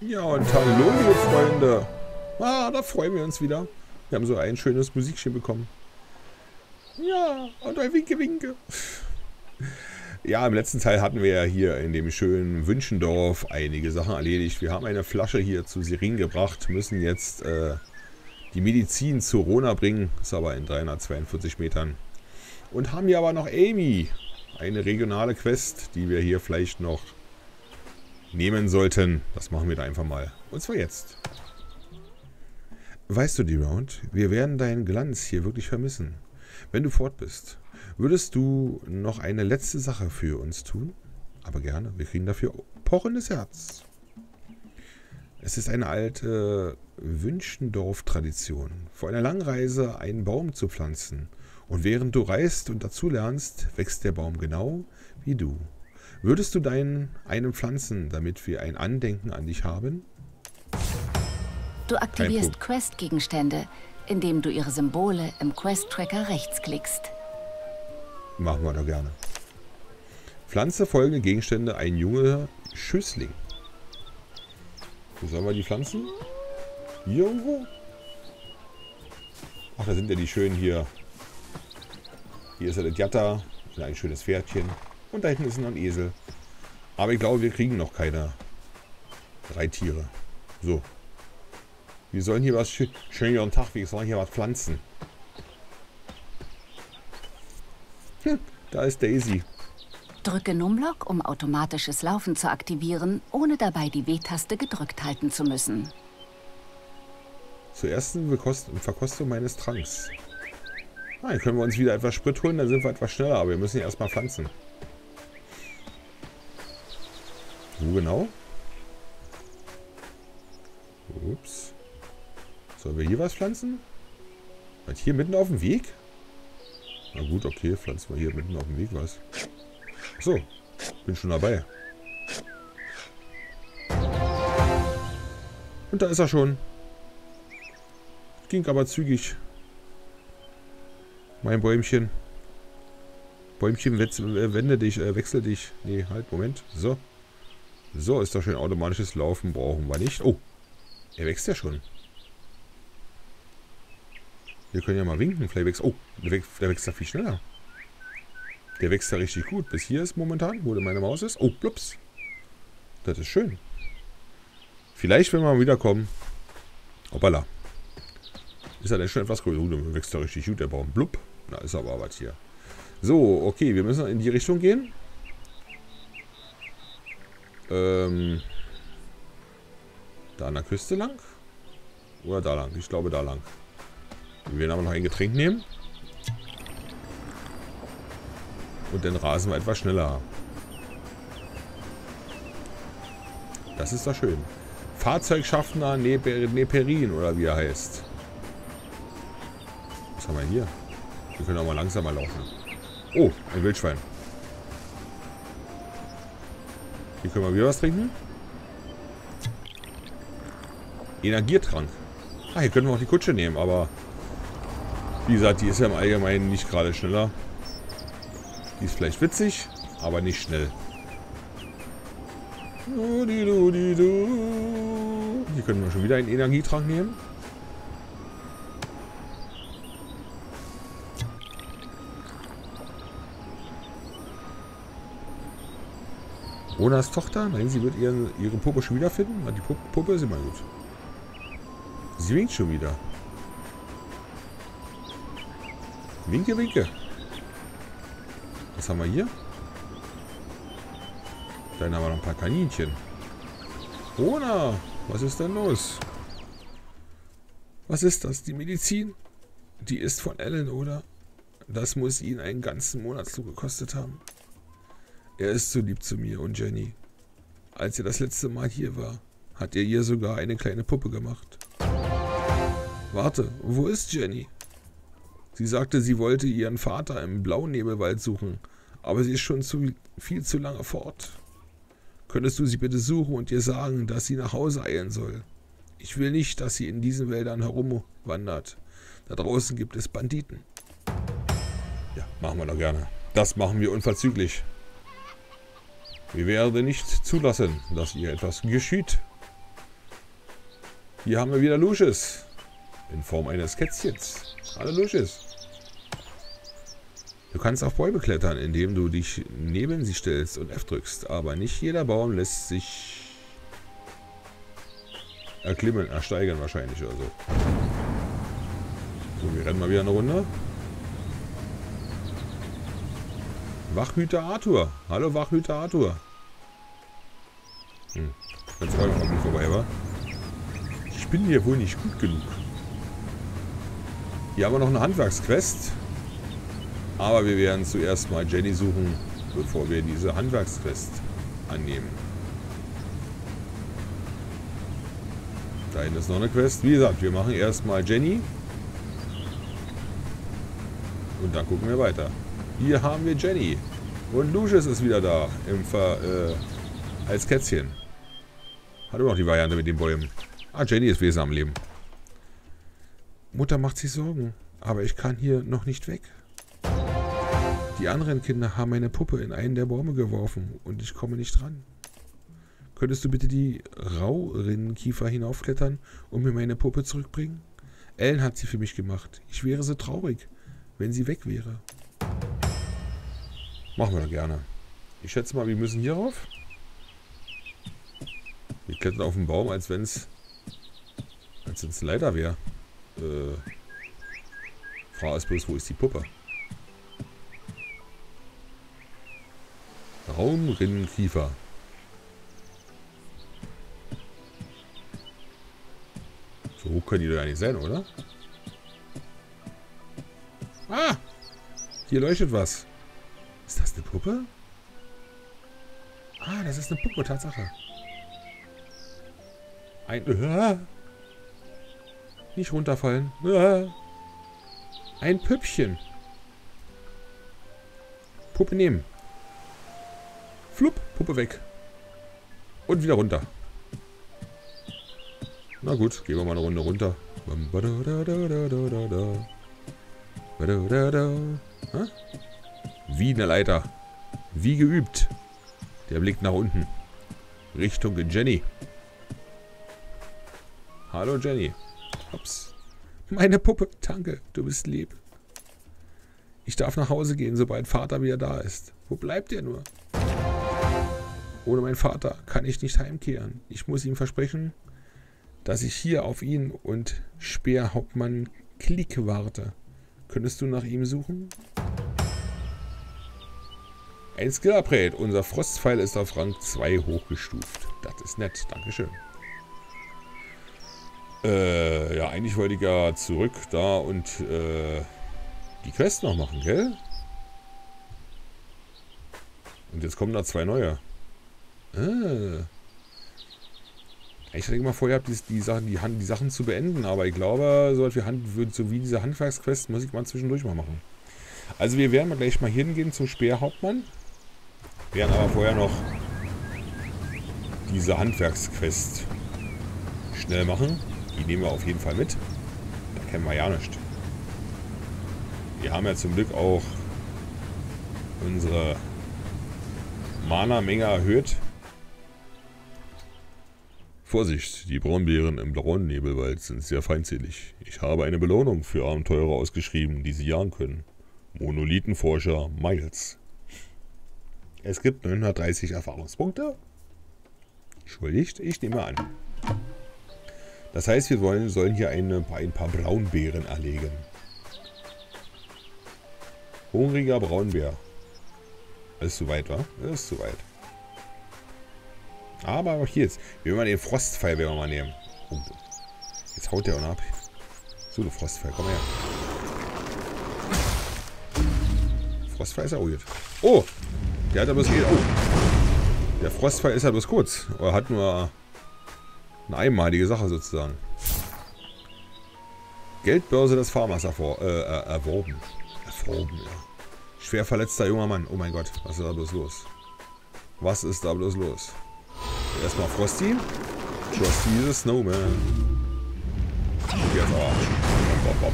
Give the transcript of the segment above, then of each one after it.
Ja, und hallo, liebe Freunde. Ah, da freuen wir uns wieder. Wir haben so ein schönes Musikchen bekommen. Ja, und ein Winke-Winke. Ja, im letzten Teil hatten wir ja hier in dem schönen Wünschendorf einige Sachen erledigt. Wir haben eine Flasche hier zu Sirin gebracht, müssen jetzt äh, die Medizin zu Rona bringen, ist aber in 342 Metern. Und haben hier aber noch Amy, eine regionale Quest, die wir hier vielleicht noch nehmen sollten. Das machen wir da einfach mal. Und zwar jetzt. Weißt du, D-Round, wir werden deinen Glanz hier wirklich vermissen. Wenn du fort bist, würdest du noch eine letzte Sache für uns tun? Aber gerne, wir kriegen dafür pochendes Herz. Es ist eine alte Wünschendorf-Tradition, vor einer langen Reise einen Baum zu pflanzen. Und während du reist und dazulernst, wächst der Baum genau wie du. Würdest du deinen einen pflanzen, damit wir ein Andenken an dich haben? Du aktivierst Quest-Gegenstände, indem du ihre Symbole im Quest-Tracker rechts klickst. Machen wir doch gerne. Pflanze folgende Gegenstände ein junger Schüssling. Wo sollen wir die pflanzen? Hier irgendwo? Ach, da sind ja die schönen hier. Hier ist ja der Jatta. Ein schönes Pferdchen. Und da hinten ist noch ein Esel. Aber ich glaube, wir kriegen noch keine Reittiere. So. Wir sollen hier was schön, schön ihren Tag, wir sollen hier was pflanzen. Hm, da ist Daisy. Drücke Numlock, um automatisches Laufen zu aktivieren, ohne dabei die W-Taste gedrückt halten zu müssen. Zur ersten Verkostung meines Tranks. Ah, dann können wir uns wieder etwas Sprit holen, dann sind wir etwas schneller, aber wir müssen erstmal pflanzen. Wo genau? Ups. Sollen wir hier was pflanzen? Was, hier mitten auf dem Weg? Na gut, okay, pflanzen wir hier mitten auf dem Weg was. So, bin schon dabei. Und da ist er schon. Ging aber zügig. Mein Bäumchen. Bäumchen, äh, wende dich, äh, wechsel dich. Nee, halt, Moment. So. So, ist doch schön automatisches Laufen brauchen wir nicht. Oh, er wächst ja schon. Wir können ja mal winken. Vielleicht wächst... Oh, der wächst, der wächst ja viel schneller. Der wächst ja richtig gut. Bis hier ist momentan, wo meine Maus ist. Oh, plups. Das ist schön. Vielleicht, wenn wir mal wiederkommen. Hoppala. Ist er denn schon etwas größer? Oh, der wächst ja richtig gut, der Baum. Blub. Da ist aber was hier. So, okay, wir müssen in die Richtung gehen. Ähm, da an der Küste lang? Oder da lang? Ich glaube da lang. Wir werden aber noch ein Getränk nehmen. Und dann rasen wir etwas schneller. Das ist doch schön. Fahrzeugschaffner Neper Neperin oder wie er heißt. Was haben wir hier? Wir können auch mal langsamer laufen. Oh, ein Wildschwein. Hier können wir wieder was trinken. Energietrank. Ah, hier können wir auch die Kutsche nehmen, aber wie gesagt, die ist ja im Allgemeinen nicht gerade schneller. Die ist vielleicht witzig, aber nicht schnell. Hier können wir schon wieder einen Energietrank nehmen. Ronas Tochter? Nein, sie wird ihren, ihre Puppe schon wieder finden. Die Puppe ist immer gut. Sie winkt schon wieder. Winke, winke. Was haben wir hier? Dann haben wir noch ein paar Kaninchen. Rona, was ist denn los? Was ist das? Die Medizin? Die ist von Ellen, oder? Das muss ihn einen ganzen Monat zugekostet haben. Er ist so lieb zu mir und Jenny. Als er das letzte Mal hier war, hat er ihr sogar eine kleine Puppe gemacht. Warte, wo ist Jenny? Sie sagte, sie wollte ihren Vater im Blaunebelwald suchen, aber sie ist schon zu, viel zu lange fort. Könntest du sie bitte suchen und ihr sagen, dass sie nach Hause eilen soll? Ich will nicht, dass sie in diesen Wäldern herumwandert. Da draußen gibt es Banditen. Ja, machen wir doch gerne. Das machen wir unverzüglich. Wir werden nicht zulassen, dass ihr etwas geschieht. Hier haben wir wieder Lucius. In Form eines Kätzchens. Hallo Lucius. Du kannst auf Bäume klettern, indem du dich neben sie stellst und F drückst. Aber nicht jeder Baum lässt sich erklimmen, ersteigern wahrscheinlich oder so. So, wir rennen mal wieder eine Runde. Wachhüter Arthur. Hallo Wachhüter Arthur. Hm. Ganz freuen, ob ich vorbei war. Ich bin hier wohl nicht gut genug. Hier haben wir noch eine Handwerksquest. Aber wir werden zuerst mal Jenny suchen, bevor wir diese Handwerksquest annehmen. Da hinten ist noch eine Quest. Wie gesagt, wir machen erstmal Jenny. Und dann gucken wir weiter. Hier haben wir Jenny. Und Lucius ist wieder da. Im Ver, äh, als Kätzchen. Hat immer noch die Variante mit den Bäumen. Ah, Jenny ist Wesen am Leben. Mutter macht sich Sorgen. Aber ich kann hier noch nicht weg. Die anderen Kinder haben meine Puppe in einen der Bäume geworfen und ich komme nicht ran. Könntest du bitte die Raurinnenkiefer hinaufklettern und mir meine Puppe zurückbringen? Ellen hat sie für mich gemacht. Ich wäre so traurig, wenn sie weg wäre. Machen wir doch gerne. Ich schätze mal, wir müssen hier rauf. Wir klettern auf den Baum, als wenn es als wenn es ein Leiter wäre. Äh, Frage ist bloß, wo ist die Puppe? Raumrinnenkiefer. So hoch können die doch nicht sein, oder? Ah! Hier leuchtet was. Eine Puppe? Ah, das ist eine Puppe, Tatsache. Ein... Uh, nicht runterfallen. Uh, ein Püppchen. Puppe nehmen. Flupp, Puppe weg. Und wieder runter. Na gut, gehen wir mal eine Runde runter. Wie eine Leiter. Wie geübt. Der blickt nach unten. Richtung Jenny. Hallo Jenny. Ups. Meine Puppe. Danke, du bist lieb. Ich darf nach Hause gehen, sobald Vater wieder da ist. Wo bleibt er nur? Ohne meinen Vater kann ich nicht heimkehren. Ich muss ihm versprechen, dass ich hier auf ihn und Speerhauptmann Klick warte. Könntest du nach ihm suchen? Ein Skill-Upgrade. Unser Frostpfeil ist auf Rang 2 hochgestuft. Das ist nett. Dankeschön. Äh, ja, eigentlich wollte ich ja zurück da und äh, die Quest noch machen, gell? Und jetzt kommen da zwei neue. Ah. Ich hatte immer vorher die, die, Sachen, die, Hand, die Sachen zu beenden, aber ich glaube, so, wie, Hand, so wie diese Handwerksquest muss ich mal zwischendurch mal machen. Also wir werden mal gleich mal hingehen zum Speerhauptmann. Werden aber vorher noch diese Handwerksquest schnell machen. Die nehmen wir auf jeden Fall mit. Da kennen wir ja nichts. Wir haben ja zum Glück auch unsere Mana-Menge erhöht. Vorsicht, die Braunbären im blauen Nebelwald sind sehr feindselig. Ich habe eine Belohnung für Abenteurer ausgeschrieben, die sie jagen können. Monolithenforscher Miles. Es gibt 930 Erfahrungspunkte. Entschuldigt, ich nehme an. Das heißt, wir wollen, sollen hier eine, ein paar Braunbären erlegen. Hungriger Braunbär. Ist zu weit, wa? Das ist zu weit. Aber auch hier jetzt. Wir mal den Frostpfeil werden wir mal nehmen. Oh, jetzt haut der auch noch ab. So, du Frostpfeil, komm her. Frostpfeil ist ja weird. Oh! Der hat aber bloß... Oh! Der Frostpfeil ist ja bloß kurz. Er hat nur eine einmalige Sache sozusagen. Geldbörse des Farmers ervor, äh, erworben. Erworben, ja. Schwer verletzter junger Mann. Oh mein Gott, was ist da bloß los? Was ist da bloß los? Erstmal Frosty. Frosty the Snowman. Jetzt aber.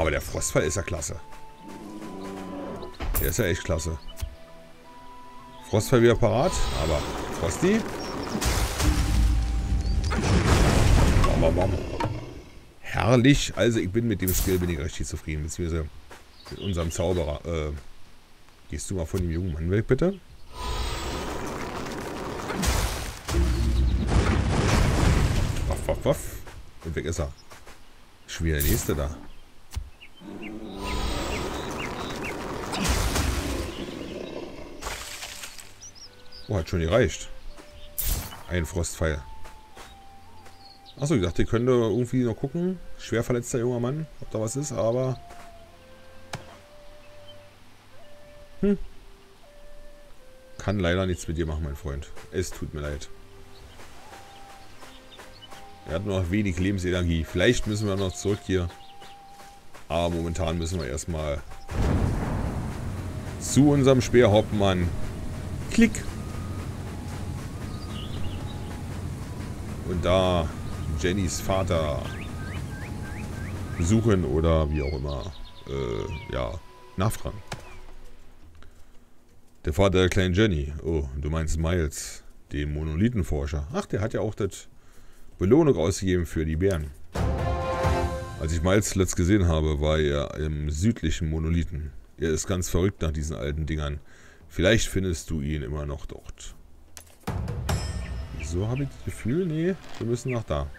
Aber der Frostfall ist ja klasse. Der ist ja echt klasse. Frostfall wieder parat, aber Frosty. bam, bam. Herrlich. Also ich bin mit dem Skill bin ich richtig zufrieden. Beziehungsweise mit unserem Zauberer. Äh, gehst du mal von dem jungen Mann weg, bitte? Waff, waff, waff. Und weg ist er. Schon wieder der nächste da. Oh, hat schon gereicht. Ein Frostpfeil. Achso, ich dachte, ihr könnt irgendwie noch gucken. Schwer verletzter junger Mann, ob da was ist, aber... Hm. Kann leider nichts mit dir machen, mein Freund. Es tut mir leid. Er hat nur noch wenig Lebensenergie. Vielleicht müssen wir noch zurück hier. Aber momentan müssen wir erstmal zu unserem Speerhauptmann. Klick. Und da Jennys Vater besuchen oder wie auch immer, äh, ja, nachfragen. Der Vater der kleinen Jenny. Oh, du meinst Miles, den Monolithenforscher. Ach, der hat ja auch das Belohnung ausgegeben für die Bären. Als ich Miles letzt gesehen habe, war er im südlichen Monolithen. Er ist ganz verrückt nach diesen alten Dingern. Vielleicht findest du ihn immer noch dort. So habe ich das Gefühl, nee, wir müssen nach da.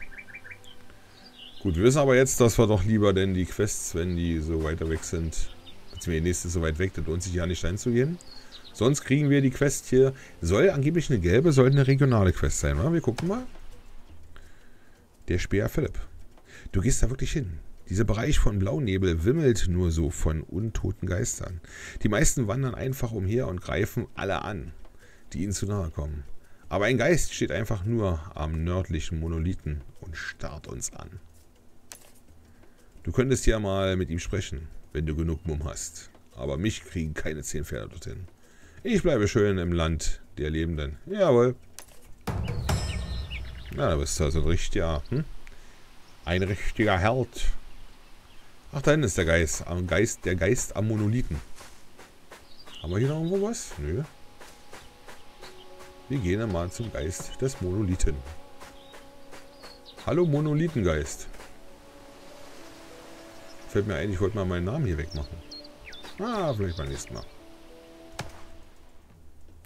Gut, wir wissen aber jetzt, dass wir doch lieber denn die Quests, wenn die so weiter weg sind, beziehungsweise die nächste so weit weg, das lohnt sich ja nicht reinzugehen. Sonst kriegen wir die Quest hier, soll angeblich eine gelbe, soll eine regionale Quest sein, oder? Wir gucken mal. Der Speer Philipp. Du gehst da wirklich hin. Dieser Bereich von Blaunebel wimmelt nur so von untoten Geistern. Die meisten wandern einfach umher und greifen alle an, die ihnen zu nahe kommen. Aber ein Geist steht einfach nur am nördlichen Monolithen und starrt uns an. Du könntest ja mal mit ihm sprechen, wenn du genug Mumm hast. Aber mich kriegen keine zehn Pferde dorthin. Ich bleibe schön im Land der Lebenden. Jawohl. Na, da bist du also ein richtiger, hm? Ein richtiger Held. Ach, da hinten ist der Geist, der Geist am Monolithen. Haben wir hier noch irgendwo was? Nö. Wir gehen dann mal zum Geist des Monolithen. Hallo Monolithengeist. Fällt mir ein, ich wollte mal meinen Namen hier wegmachen. Ah, vielleicht beim nächsten Mal.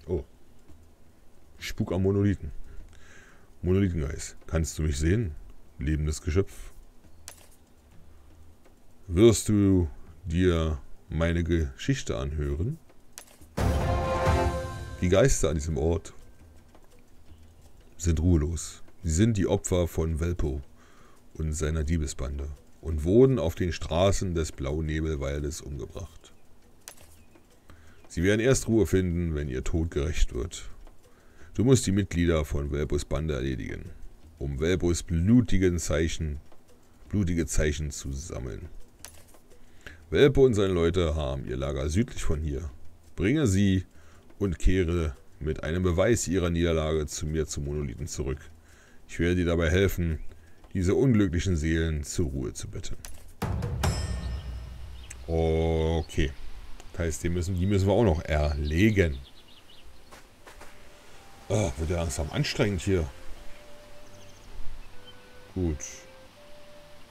Oh. Spuk am Monolithen. Monolithengeist. Kannst du mich sehen? Lebendes Geschöpf. Wirst du dir meine Geschichte anhören? Die Geister an diesem Ort sind ruhelos. Sie sind die Opfer von Velpo und seiner Diebesbande und wurden auf den Straßen des Blaunebelwaldes umgebracht. Sie werden erst Ruhe finden, wenn ihr Tod gerecht wird. Du musst die Mitglieder von Velpos Bande erledigen, um Velpos blutigen Zeichen, blutige Zeichen zu sammeln. Velpo und seine Leute haben ihr Lager südlich von hier. Bringe sie und kehre mit einem Beweis ihrer Niederlage zu mir zum Monolithen zurück. Ich werde dir dabei helfen, diese unglücklichen Seelen zur Ruhe zu bitten. Okay. Das heißt, die müssen, die müssen wir auch noch erlegen. Oh, wird ja langsam anstrengend hier. Gut.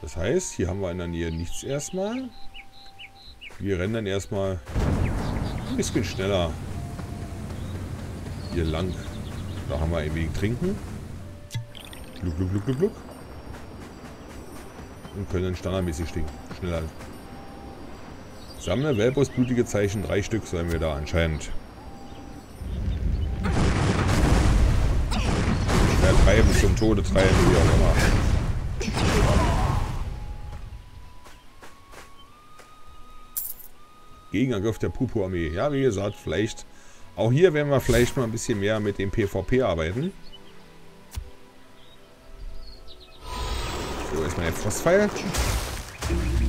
Das heißt, hier haben wir in der Nähe nichts erstmal. Wir rennen dann erstmal ein bisschen schneller hier lang. Da haben wir ein wenig Trinken. Gluck, gluck, gluck, gluck, gluck. Und können standardmäßig stinken. Schneller. Sammle Welpos blutige Zeichen. Drei Stück sollen wir da anscheinend. Schwer treiben, zum Tode treiben, wie auch immer. Gegenangriff der Pupu-Armee. Ja, wie gesagt, vielleicht auch hier werden wir vielleicht mal ein bisschen mehr mit dem PvP arbeiten. So, erstmal der Frostpfeil.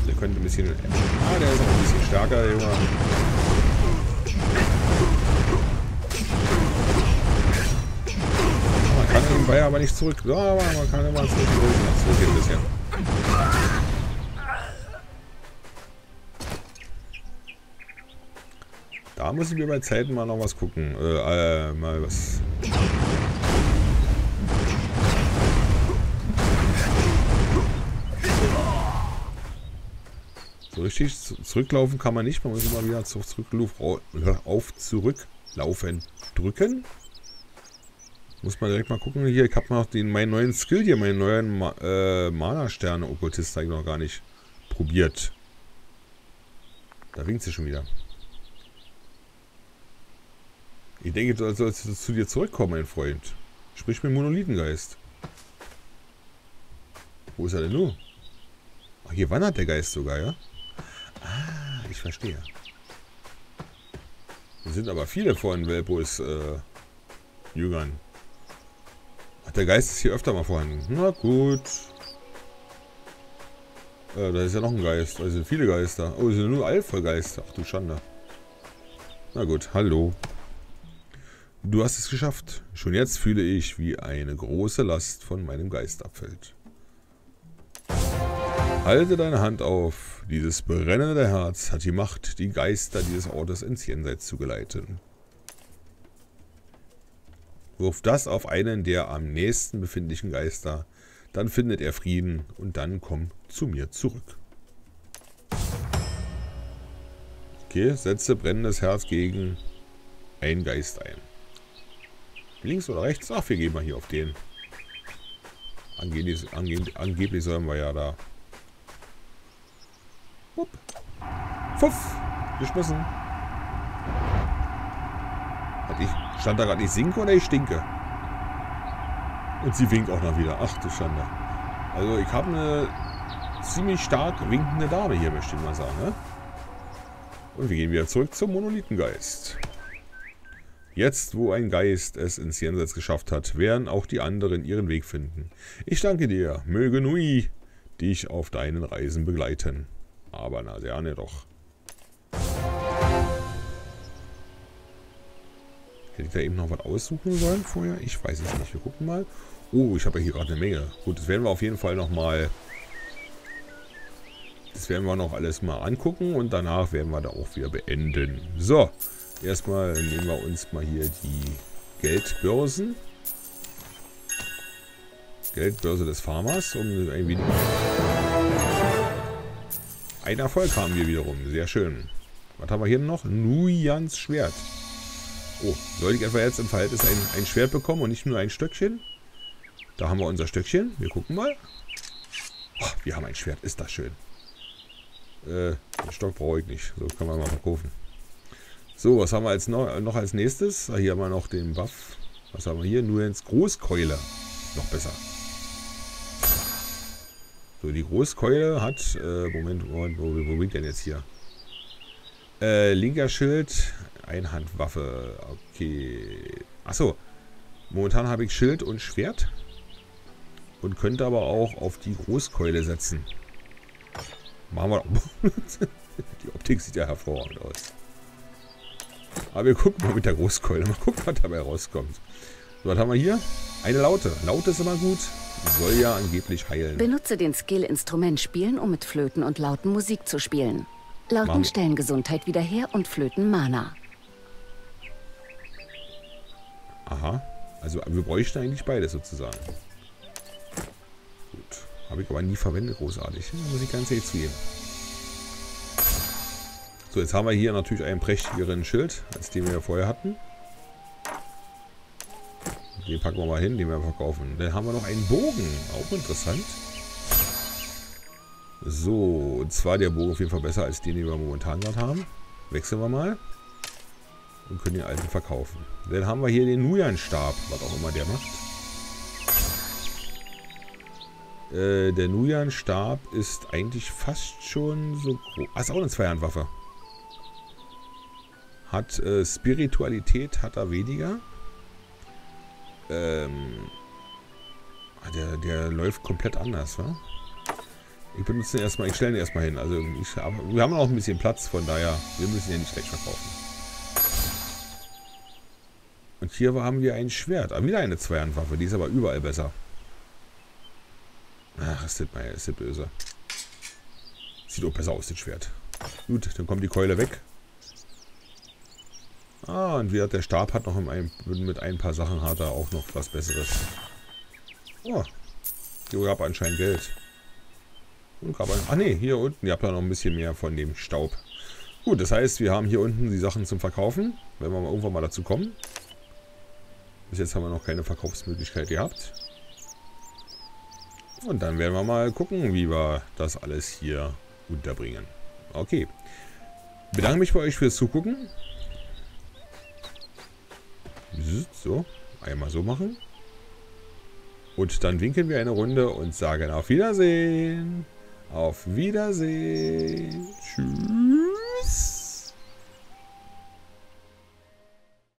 Der könnte ein bisschen... Ah, der ist auch ein bisschen stärker, Junge. Man kann nebenbei aber nicht zurück. Ja, aber man kann immer zurück. Geht ein bisschen. Da muss ich mir bei Zeiten mal noch was gucken. Äh, äh mal was. So richtig zurücklaufen kann man nicht. Man muss immer wieder zurück, oh, auf zurücklaufen drücken. Muss man direkt mal gucken. Hier, ich habe noch den, meinen neuen Skill hier, meinen neuen Ma äh, Mana-Sterne-Okkultist, habe ich noch gar nicht probiert. Da ringt sie schon wieder. Ich denke, du sollst zu dir zurückkommen, mein Freund. Sprich mit Monolithengeist. Wo ist er denn nun? Ach, hier wandert der Geist sogar, ja? Ah, ich verstehe. Es sind aber viele von Velpos äh, Jüngern. Ach, der Geist ist hier öfter mal vorhanden. Na gut. Äh, da ist ja noch ein Geist. Da sind viele Geister. Oh, es sind nur Alpha-Geister. Ach du Schande. Na gut, hallo. Du hast es geschafft. Schon jetzt fühle ich, wie eine große Last von meinem Geist abfällt. Halte deine Hand auf. Dieses brennende Herz hat die Macht, die Geister dieses Ortes ins Jenseits zu geleiten. Wirf das auf einen der am nächsten befindlichen Geister, dann findet er Frieden und dann komm zu mir zurück. Okay, setze brennendes Herz gegen einen Geist ein. Links oder rechts? Ach, wir gehen mal hier auf den. Angeblich, angeblich sollen wir ja da. Wupp. Puff. Geschmissen. Ich, stand da gerade, ich sinke oder ich stinke? Und sie winkt auch noch wieder. Ach du Schande. Also ich habe eine ziemlich stark winkende Dame hier, möchte ich mal sagen. Ne? Und wir gehen wieder zurück zum Monolithengeist. Jetzt, wo ein Geist es ins Jenseits geschafft hat, werden auch die anderen ihren Weg finden. Ich danke dir, möge Nui dich auf deinen Reisen begleiten. Aber na, gerne doch. Hätte ich da eben noch was aussuchen sollen vorher? Ich weiß es nicht. Wir gucken mal. Oh, ich habe ja hier gerade eine Menge. Gut, das werden wir auf jeden Fall nochmal... Das werden wir noch alles mal angucken und danach werden wir da auch wieder beenden. So, Erstmal nehmen wir uns mal hier die Geldbörsen. Geldbörse des Farmers, um ein. Ein Erfolg haben wir wiederum. Sehr schön. Was haben wir hier noch? Nuyans Schwert. Oh, sollte ich etwa jetzt im Verhältnis ein, ein Schwert bekommen und nicht nur ein Stöckchen? Da haben wir unser Stöckchen. Wir gucken mal. Oh, wir haben ein Schwert. Ist das schön. Äh, den Stock brauche ich nicht. So kann man mal verkaufen. So, was haben wir als noch, noch als nächstes? Hier haben wir noch den Buff. Was haben wir hier? Nur ins Großkeule. Noch besser. So, die Großkeule hat... Äh, Moment, Moment, wo, wo ich denn jetzt hier? Äh, linker Schild, Einhandwaffe. Okay. Achso. Momentan habe ich Schild und Schwert. Und könnte aber auch auf die Großkeule setzen. Machen wir doch. die Optik sieht ja hervorragend aus. Aber wir gucken mal mit der Großkeule. Mal gucken, was dabei rauskommt. So, was haben wir hier? Eine Laute. Laute ist immer gut. Soll ja angeblich heilen. Benutze den Skill Instrument spielen, um mit Flöten und Lauten Musik zu spielen. Lauten stellen Gesundheit wieder her und Flöten Mana. Aha. Also wir bräuchten eigentlich beides sozusagen. Gut. Habe ich aber nie verwendet, großartig. Muss ich ganz ehrlich zugeben. So, jetzt haben wir hier natürlich einen prächtigeren Schild, als den wir vorher hatten. Den packen wir mal hin, den wir verkaufen. Dann haben wir noch einen Bogen. Auch interessant. So, und zwar der Bogen auf jeden Fall besser als den, den wir momentan gerade haben. Wechseln wir mal. Und können den alten verkaufen. Dann haben wir hier den Nujan-Stab, was auch immer der macht. Äh, der Nujan-Stab ist eigentlich fast schon so groß. Ah, ist auch eine Zweihandwaffe. Hat äh, Spiritualität hat er weniger. Ähm, ah, der, der läuft komplett anders, wa? Ich benutze den erstmal, ich stelle ihn erstmal hin. Also ich wir haben noch ein bisschen Platz, von daher, wir müssen ihn nicht gleich verkaufen. Und hier haben wir ein Schwert. Ah, wieder eine Zweihandwaffe, die ist aber überall besser. Ach, ist das, ist das böse. Sieht auch besser aus, das Schwert. Gut, dann kommt die Keule weg. Ah, und wieder der Stab hat noch ein, mit ein paar Sachen hat er auch noch was Besseres. Oh, die gab anscheinend Geld. Und Ach ne, hier unten. Ihr habt ja noch ein bisschen mehr von dem Staub. Gut, das heißt, wir haben hier unten die Sachen zum Verkaufen. Wenn wir mal irgendwann mal dazu kommen. Bis jetzt haben wir noch keine Verkaufsmöglichkeit gehabt. Und dann werden wir mal gucken, wie wir das alles hier unterbringen. Okay. Bedanke mich bei euch fürs Zugucken. So, einmal so machen. Und dann winken wir eine Runde und sagen auf Wiedersehen. Auf Wiedersehen. Tschüss.